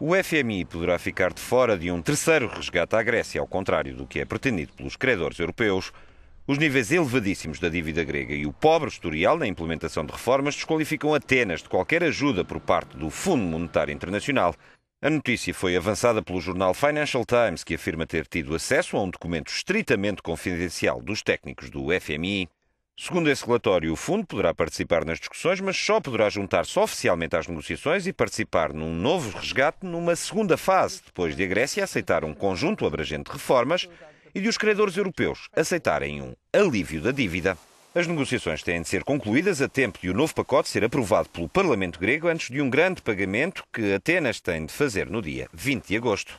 o FMI poderá ficar de fora de um terceiro resgate à Grécia, ao contrário do que é pretendido pelos credores europeus. Os níveis elevadíssimos da dívida grega e o pobre historial na implementação de reformas desqualificam Atenas de qualquer ajuda por parte do Fundo Monetário Internacional. A notícia foi avançada pelo jornal Financial Times, que afirma ter tido acesso a um documento estritamente confidencial dos técnicos do FMI. Segundo esse relatório, o fundo poderá participar nas discussões, mas só poderá juntar-se oficialmente às negociações e participar num novo resgate numa segunda fase, depois de a Grécia aceitar um conjunto abrangente de reformas e de os credores europeus aceitarem um alívio da dívida. As negociações têm de ser concluídas a tempo de o novo pacote ser aprovado pelo Parlamento grego antes de um grande pagamento que Atenas tem de fazer no dia 20 de agosto.